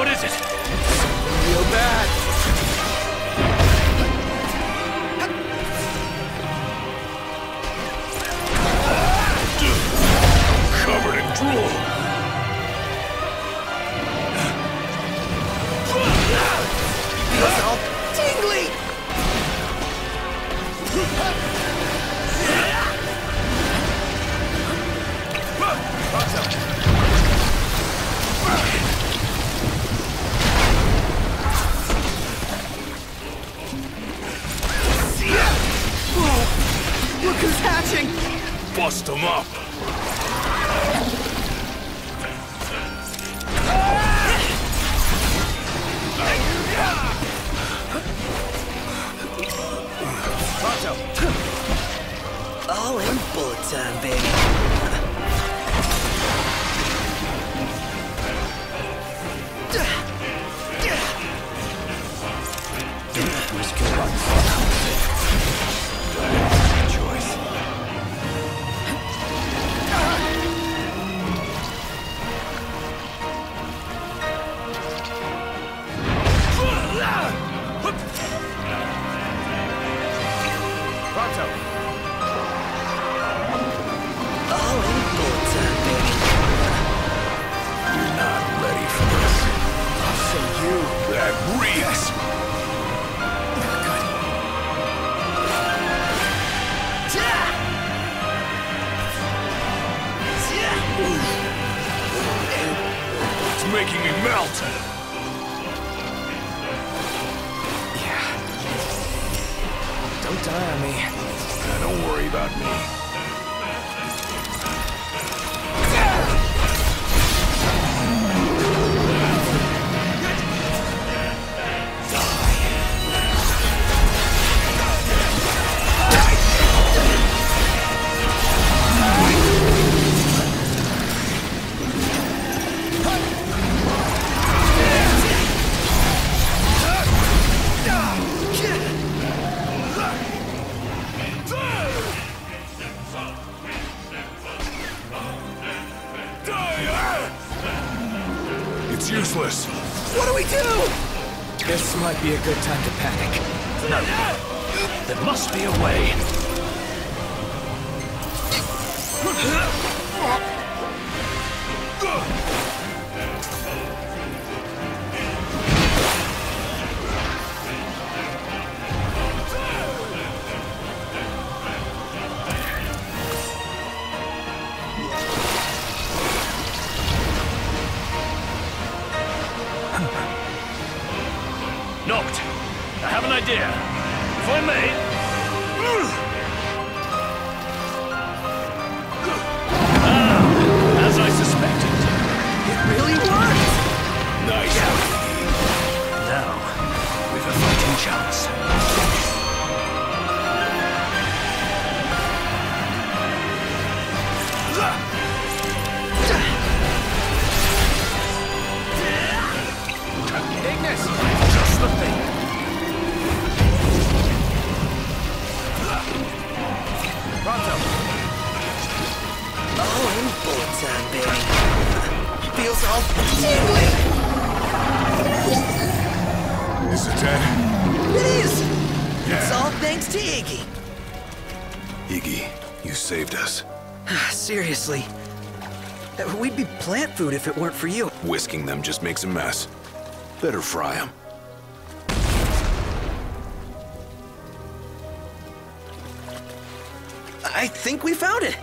What is it? Real bad. Covered in drool. Look who's hatching! Bust them up. All in bullet time, uh, baby. That reeks. It's making me melt. Yeah. Don't die on me. Don't worry about me. It's useless. What do we do? This might be a good time to panic. No. There must be a way. Knocked. I have an idea. If I may. Bullet time, baby. Feels all tingly! Is it dead? It is! Yeah. It's all thanks to Iggy. Iggy, you saved us. Seriously. We'd be plant food if it weren't for you. Whisking them just makes a mess. Better fry them. I think we found it.